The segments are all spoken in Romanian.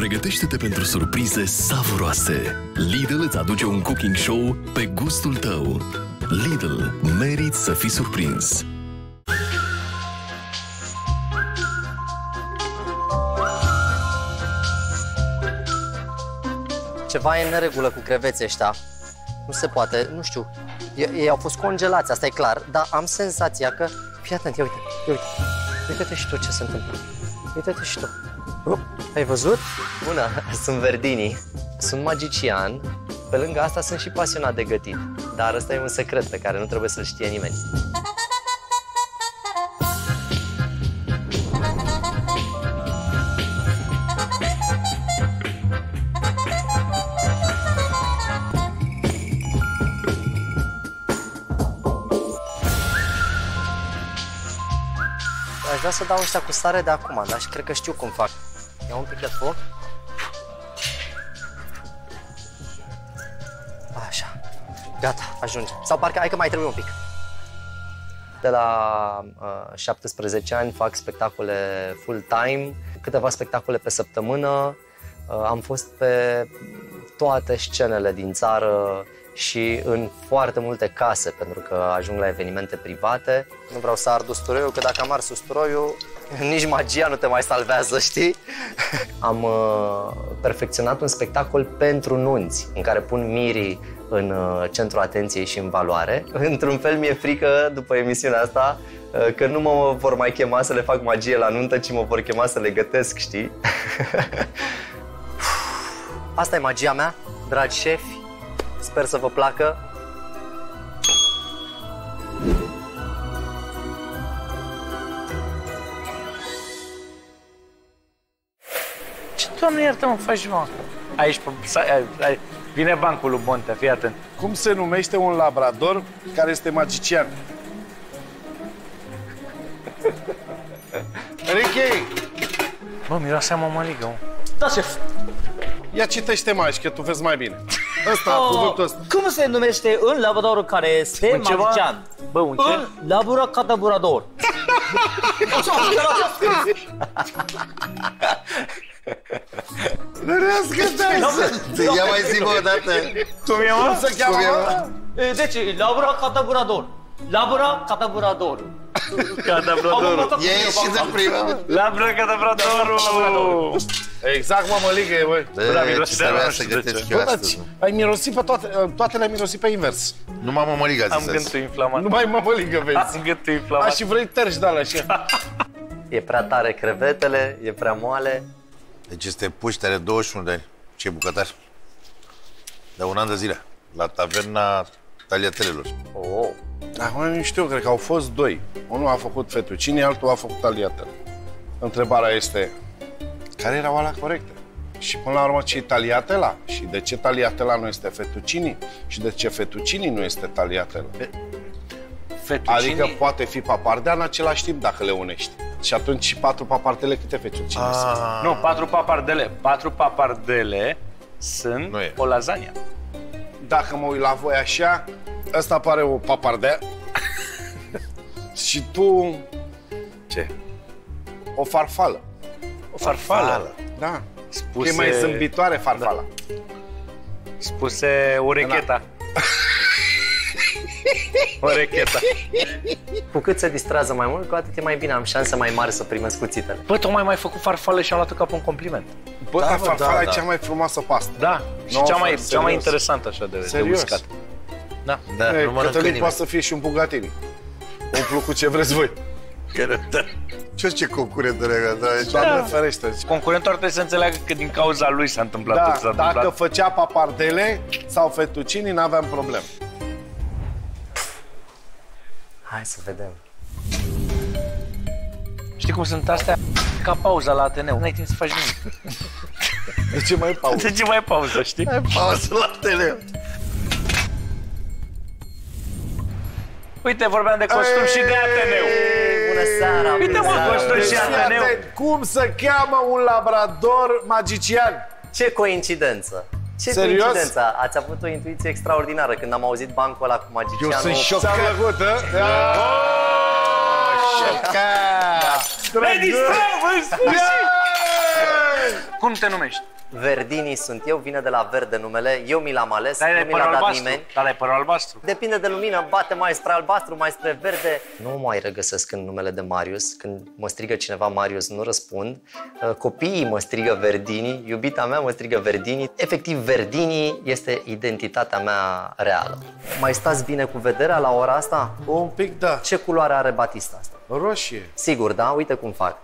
Pregătește-te pentru surprize savuroase. Lidl îți aduce un cooking show pe gustul tău. Lidl, meriți să fii surprins. Ceva e în neregulă cu creveții ăștia. Nu se poate, nu știu. Ei, ei au fost congelați, asta e clar, dar am senzația că... Fii atent, ia uite, ia uite. Uite-te și tu ce se întâmplă. Uite-te și tu. Uh, ai văzut? Bună, sunt Verdini. Sunt magician. Pe lângă asta sunt și pasionat de gătit. Dar ăsta e un secret pe care nu trebuie să-l știe nimeni. Aș vrea să dau ăștia cu sare de acum, dar și cred că știu cum fac. Ia un pic de foc. Așa. Gata, ajunge. Sau parcă, hai că mai trebuie un pic. De la uh, 17 ani fac spectacole full-time, câteva spectacole pe săptămână. Uh, am fost pe toate scenele din țară și în foarte multe case, pentru că ajung la evenimente private. Nu vreau să ard usturoiul, că dacă am ars usturoiul, nici magia nu te mai salvează, știi? Am uh, perfecționat un spectacol pentru nunți, în care pun mirii în uh, centrul atenției și în valoare. Într-un fel mi-e frică, după emisiunea asta, uh, că nu mă vor mai chema să le fac magie la nuntă, ci mă vor chema să le gătesc, știi? Asta e magia mea, dragi șefi. Sper să vă placă. Ce, doamne, iartă mă faci, mă? Aici, pe, ai, ai, vine bancul lui Bontea, fii atent. Cum se numește un labrador care este magician? Ricky! Bă, miroase a mămăligă, mă. Da, șef. Ia citește mai că tu vezi mai bine. Ăsta, Oh, cuvântul ăsta. Cum se numește un labrador care este Un ceva? magician? Bă, un ce? Un laburacadaburador. Să ia mai zi o dată. Cum e, mă? Se cheamă, Cum e, mă? E, Deci, laburacadaburador. Laburacadaburador. Cadabradorul. E ieșit de prima. La bracadabradorul! Exact, mă, măligă e, băi. Bă, Da, miroase ce de trebuia nu să știu de gătesc ce. eu Bă, dar astăzi. ce- ai mirosit pe toate, toate le-ai mirosit pe invers. Nu m-am mămăliga Am zis azi. gâtul inflamat. Numai mă măligă, vezi. Am gâtul Aș, inflamat. și vrei terși de alea și... E prea tare crevetele, e prea moale. Deci este puște, are 21 de ani. Ce bucătar. De un an de zile. La taverna Taliatelelor. Oh, Acum nu știu, cred că au fost doi. Unul a făcut fettuccine, altul a făcut aliatele. Întrebarea este, care erau alea corecte? Și până la urmă, ce e taliatela? Și de ce taliatela nu este fettuccine? Și de ce fettuccine nu este taliatela? Fettuccine. Adică poate fi papardea în același timp dacă le unești. Și atunci patru papardele câte fettuccine Ah. sunt? Nu, patru papardele. Patru papardele sunt Nu e. o lasagna. Dacă mă uit la voi așa, ăsta pare o papardea. și tu Ce? o farfală. O farfală. Da. Spuse, Că e mai zâmbitoare farfala. spuse urecheta. Urecheta. cu cât se distrează mai mult, cu atât e mai bine, am șanse mai mari să primesc cuțitele. Bă, tocmai mai făcut farfală și am luat-o ca pe un compliment. Bă, Da, dar bă, farfala da, e da. cea mai frumoasă pastă. Da, și Nu, cea, mai, serios. cea mai interesantă așa de, de Serios. uscat. Da. Da, E, nu mănâncă Cătălin nimeni. poate să fie și un Bugatini. Umplu cu ce vreți voi. Ce ce concurent de da, deci- Doamne ferește. Concurentul ar trebui să înțeleagă că din cauza lui s-a întâmplat tot ce s-a Da, dacă întâmplat. făcea papardele sau fettuccini, n-aveam problem. Hai să vedem. Știi cum sunt astea? Ca pauza la Ateneu. N-ai timp să faci nimic. De ce mai pauză? De ce mai pauză, știi? Pauză la tele. Uite, vorbeam de costum și de Ateneu. Bună seara! Uite, bună mă, seara. costum Deci, și fii Ateneu. atent, cum să cheamă un labrador magician? Ce coincidență! Ce Serios? coincidență! Ați avut o intuiție extraordinară când am auzit bancul ăla cu magicianul. Eu sunt Ți-a șocat. plăcut, hă? Șocat. Ne distrăm, în sfârșit! Cum te numești? Verdini sunt eu, vine de la verde numele, eu mi l-am ales, Dar nu ai mi părul l-a dat albastru. nimeni. Dar ai părul albastru. Depinde de lumină, bate mai spre albastru, mai spre verde. Nu mai regăsesc în numele de Marius. Când mă strigă cineva Marius, nu răspund. Uh, Copiii mă strigă Verdini, iubita mea mă strigă Verdini. Efectiv, Verdini este identitatea mea reală. Mai stați bine cu vederea la ora asta? Un pic, da. Ce culoare are Batista asta? Roșie. Sigur, da? Uite cum fac.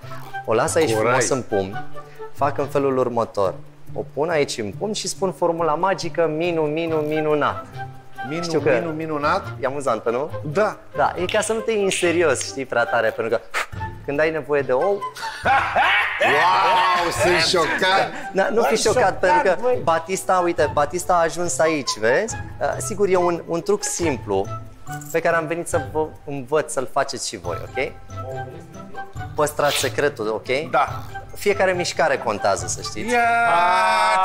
O las aici Corai. frumos în pumn, fac în felul următor. O pun aici în pumn și spun formula magică minu, minu, minunat. Minu, Știu că- minu, minunat? E amuzantă, nu? Da. Da, e ca să nu te iei în serios, știi, prea tare, pentru că când ai nevoie de ou, Wow, sunt șocat. na, nu fi Băi, șocat, pentru că băi. Batista, uite, Batista a ajuns aici, vezi? Uh, Sigur, e un, un truc simplu pe care am venit să vă învăț să-l faceți și voi, ok? Păstrați secretul, ok? Da. Fiecare mișcare contează, să știți. Ia,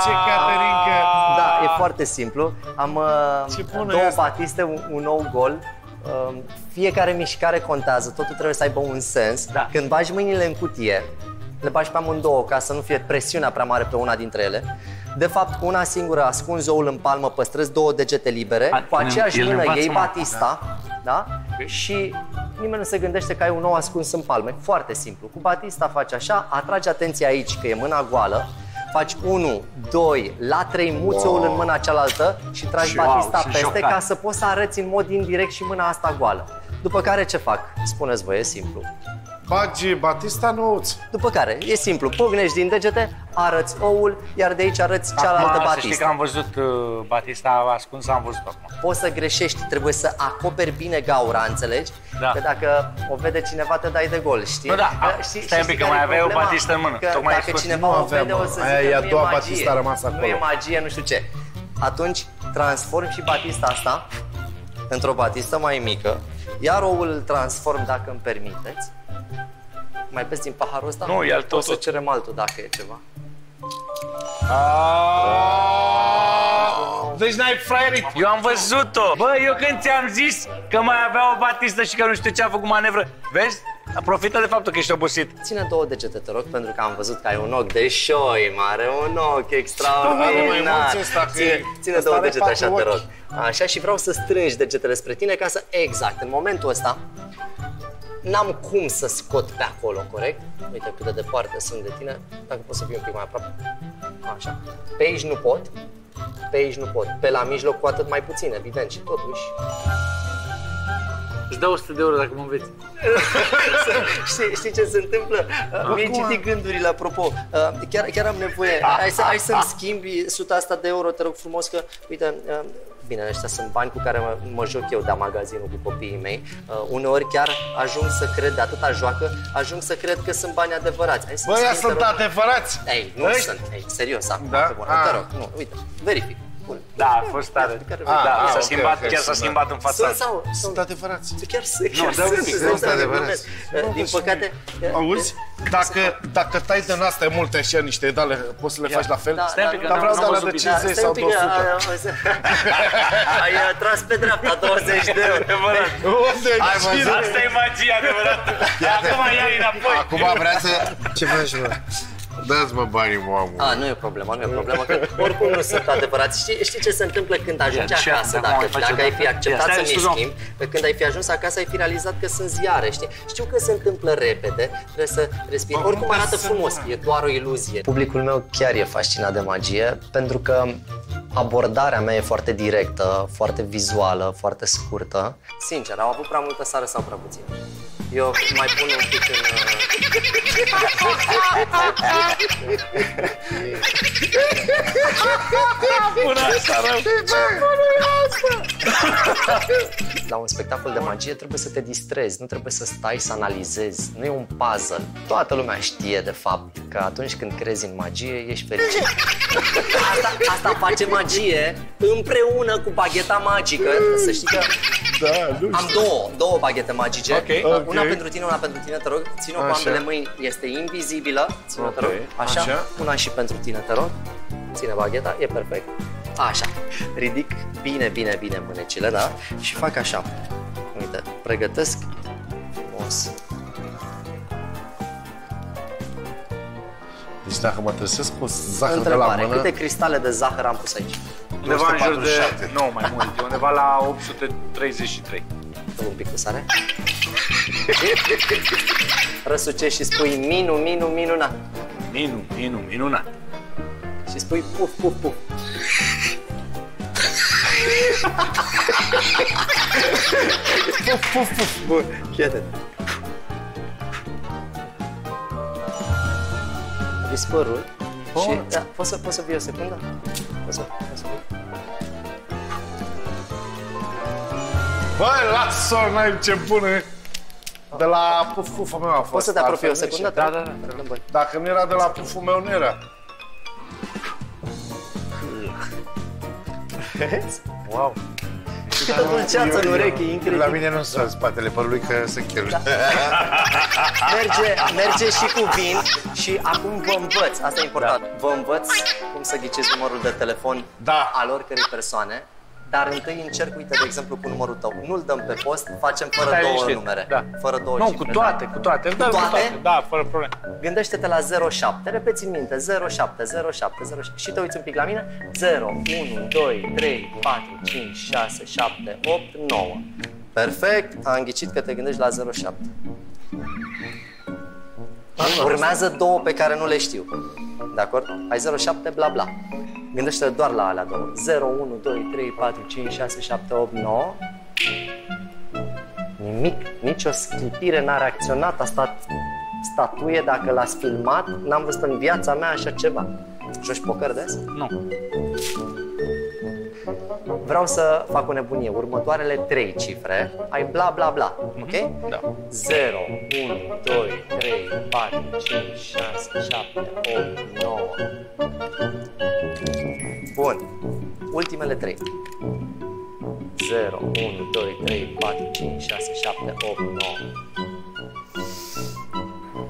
ce Caterinca! Da, e foarte simplu. Am uh, Ce bună două e asta. batiste, un, un nou gol. Uh, fiecare mișcare contează, totul trebuie să aibă un sens. Da. Când bagi mâinile în cutie, le bagi pe amândouă ca să nu fie presiunea prea mare pe una dintre ele. De fapt, cu una singură ascunzi oul în palmă, păstrezi două degete libere, A, cu aceeași el mână învață, iei mă. batista, da? Și nimeni nu se gândește că ai un ou ascuns în palme. Foarte simplu. Cu batista faci așa, atragi atenția aici că e mâna goală, faci 1, 2, la 3 muți oul în mâna cealaltă și tragi Wow, batista sunt peste șocat. ca să poți să arăți în mod indirect și mâna asta goală. După care ce fac? Spuneți voi, e simplu. Bagi Batista nouț. După care, e simplu, pugnești din degete, arăți oul, iar de aici arăți cealaltă Acum, să știi batistă. că am văzut uh, Batista ascuns, am văzut acum. Poți să greșești, trebuie să acoperi bine gaura, înțelegi? Da. Că dacă o vede cineva, te dai de gol, știi? Nu, da, Că a, știi, stai un știi pic, că care mai e aveai o problema? batistă în mână. Că Tocmai ai dacă spus. cineva Nu o aveam, vede, o mă. să Aia zică, e a nu doua magie, batistă a rămas Nu acolo. e magie, nu știu ce. Atunci, transform și batista asta într-o batistă mai mică, iar oul îl transform, dacă îmi permiteți. Mai beți din paharul ăsta? Nu, ia-l O tot, să tot. cerem altul dacă e ceva. Deci n-ai fraierit. Eu am văzut-o. Bă, eu când ți-am zis că mai avea o batistă și că nu știu ce a făcut manevră, vezi? Profită de faptul că ești obosit. Ține două degete, te rog, pentru că am văzut că ai un ochi de șoi mare, un ochi Are extraordinar. mai mulți ăsta, că ține, e- ține ăsta două are degete așa, patru te ochi. rog. Așa și vreau să strângi degetele spre tine ca să, exact, în momentul ăsta, n-am cum să scot pe acolo, corect? Uite cât de departe sunt de tine, dacă poți să fii un pic mai aproape. Așa. Pe aici nu pot, pe aici nu pot. Pe la mijloc cu atât mai puțin, evident, și totuși. Îți dau 100 de euro dacă mă înveți. știi, știi ce se întâmplă? Uh, Mi-ai citit gândurile, apropo. Uh, Chiar, chiar am nevoie. Hai, să, hai să-mi schimbi suta asta de euro, te rog frumos, că, uite, uh, bine, ăștia sunt bani cu care mă, mă joc eu de magazinul cu copiii mei. Uh, uneori chiar ajung să cred, de atâta joacă, ajung să cred că sunt bani adevărați. Hai să-mi Băi, ăia schimbi, te sunt rog. adevărați. Ei, nu Ăștia- sunt. Ei, serios, acum, Da? pe bune. Ah. Te rog, nu, uite, verific. Bun. Da, a fost tare. Care Ah, Da, ah, s-a ok, schimbat, ok, chiar s-a sunt, schimbat în fața. Sunt sau? Sunt Sunt adevărați. Chiar sunt, chiar dă un sunt, pic, sunt, sunt adevărați. adevărați. Din păcate... Auzi? Dacă, dacă tai din astea multe așa niște dale, poți să le faci la fel? Da, Stai un da, pic, da, că Dar vreau n-am de la văzut de bine. 50 stai sau un pic, 200. a- a- Ai uh, tras pe dreapta 20 de euro. Adevărat. Unde Hai, mă, zi. Asta e magia adevărată. Acum ia înapoi. Acum vrea să... Ce faci, mă? Dați mă banii, mamă. A, nu e problemă, nu e problemă, că oricum nu sunt adevărați. Știi, știi ce se întâmplă când ajungi Ia, și acasă, acum dacă, mai face dacă ai o fi dată. acceptat Ia, să stai, mi scuză-mă. schimbi, că când ai fi ajuns acasă ai fi realizat că sunt ziare, știi? Știu că se întâmplă repede, trebuie să respiri. Oricum arată frumos, e doar o iluzie. Publicul meu chiar e fascinat de magie, pentru că abordarea mea e foarte directă, foarte vizuală, foarte scurtă. Sincer, au avut prea multă sară sau prea puțin? Eu mai pun un pic în... uh, La un spectacol de magie trebuie să te distrezi, nu trebuie să stai să analizezi, nu e un puzzle. Toată lumea știe, de fapt, că atunci când crezi în magie, ești fericit. Asta, asta face magie împreună cu bagheta magică. Să știi că Da, nu am două, două baghete magice. Ok. Uh, Una Ok. pentru tine, una pentru tine, te rog. Ține-o cu Așa. ambele mâini, este invizibilă. Ține-o, te Ok. rog. Așa. Așa. Una și pentru tine, te rog. Ține bagheta, e perfect. Așa. Ridic bine, bine, bine mânecile, da? Și fac așa. Uite, pregătesc frumos. Deci dacă mă trezesc cu zahăr de la Întrebare, mână... câte cristale de zahăr am pus aici? Undeva în jur de... 247. Nu, mai mult. E undeva la 833. Dă un pic cu sare. Răsucești și spui minu, minu, minunat. Minu, minu, minunat. Și spui puf, puf, puf. Puf, puf, puf. Bun, fiate. Vispărul. Și, da, poți să, poți să vii o secundă? Poți să, poți să vii? Băi, lasă-o, n-ai ce bune! De la puf puful meu a fost. Poți să te apropii o altfel nu secundă? știu. Da, da, da. Băi. Dacă nu era de la puful meu, nu era. Wow. Câtă dulceață în urechi, e La incredibil. mine nu sunt spatele părului, că sunt chelui. Merge, merge și cu vin și acum vă învăț, asta e important, vă învăț cum să ghiciți numărul de telefon Da. al oricărei persoane, dar întâi încerc, uite, de exemplu, cu numărul tău. Nu-l dăm pe post, facem fără Stai două liniștit. numere. Da. Fără două Nu, cifre, cu toate, cu toate. Da, cu toate? toate. Da, fără probleme. Da? Gândește-te la 07, repeți în minte, 07, 07, 07 și te uiți un pic la mine, 0, 1, 2, 3, 4, 5, 6, 7, 8, 9. Perfect, am ghicit că te gândești la 07. Urmează două pe care nu le știu. De acord? Ai 07, bla bla. Gândește doar la alea două. 0, 1, 2, 3, 4, 5, 6, 7, 8, 9. Nimic, nicio sclipire n-a reacționat, a stat statuie, dacă l-ați filmat, n-am văzut în viața mea așa ceva. Joci poker des? Nu. Vreau să fac o nebunie. Următoarele trei cifre, ai bla bla bla, ok? Da. 0, 1, 2, 3, 4, 5, 6, 7, 8, 9. Bun. Ultimele trei. 0, 1, 2, 3, 4, 5, 6, 7, 8, 9.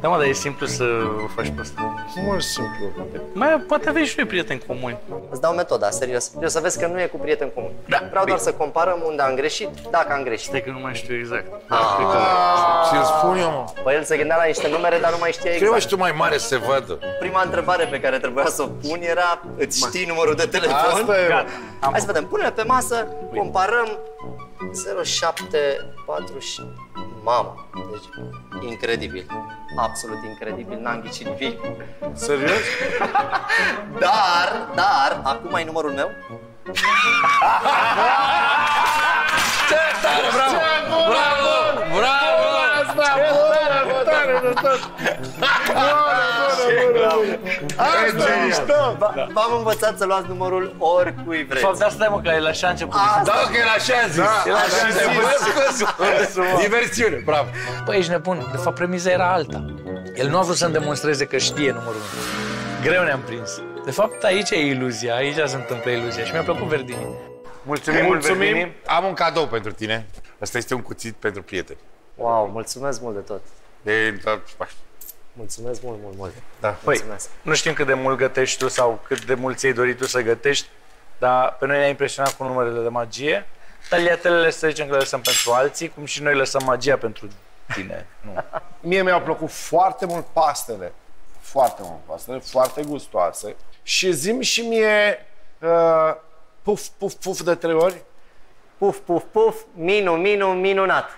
Da, mă, dar e simplu să o faci pe asta. Mult simplu. Mai, poate aveți și noi prieteni comuni. Îți dau metoda, serios. Eu să vezi că nu e cu prieten comun. Da, Vreau bine. doar să comparăm unde am greșit, dacă am greșit. Stai că nu mai știu exact. Și îl spun eu, mă. Păi el se gândea la niște numere, dar nu mai știa Trebuie exact. și tu mai mare să se vadă. Prima întrebare pe care trebuia să o pun era îți știi numărul de telefon? Asta e. Gata. Am Hai să vedem, pune pe masă, comparăm 0740 și... Mamă, deci incredibil. Absolut incredibil, n-am ghicit nimic. Serios? Dar, dar, acum ai numărul meu? Asta e mișto! V- V-am învățat să luați numărul oricui De vreți. fapt, de asta e, mă, că el așa șa început. Da, că era așa a zis. Era așa șa zis. Diversiune, bravo. Păi, ești nebun. De fapt, premiza era alta. El nu a vrut să-mi demonstreze că știe numărul meu. Greu ne-am prins. De fapt, aici e iluzia, aici se întâmplă iluzia și mi-a plăcut Verdini. Mulțumim, Mulțumim. Am un cadou pentru tine. Asta este un cuțit pentru prieteni. Wow, mulțumesc mult de tot. De, da, Mulțumesc mult, mult, mult. da. Păi, Mulțumesc. nu știm cât de mult gătești tu sau cât de mult ți-ai dorit tu să gătești, dar pe noi ne-a impresionat cu numerele de magie. Taliatelele să zicem că le lăsăm pentru alții, cum și noi lăsăm magia pentru tine. Nu. Mie mi-au plăcut foarte mult pastele. Foarte mult pastele, foarte gustoase. Și zim și mie uh, puf, puf, puf de trei ori. Puf, puf, puf, minu, minu, minunat.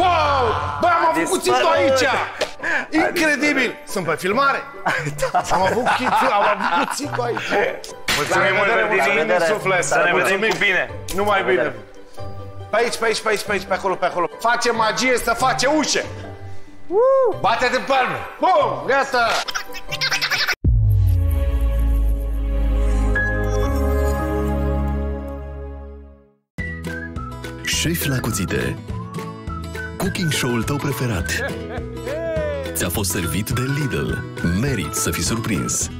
Wow! Băi, am avut dispărut! cuțitul aici! Incredibil! Sunt pe filmare? Am avut cuțitul, am avut cuțitul aici. Mulțumim mult, revedere, Verdini. mulțumim din suflet. Să ne vedem Mulțumim. cu bine. Numai bine. Pe aici, pe aici, pe aici, pe aici, pe acolo, pe acolo. Face magie să face ușe. Bate-te în palme! Bum, gata! Șef la cuțite Cooking show-ul tău preferat. Ți-a fost servit de Lidl. Merit să fii surprins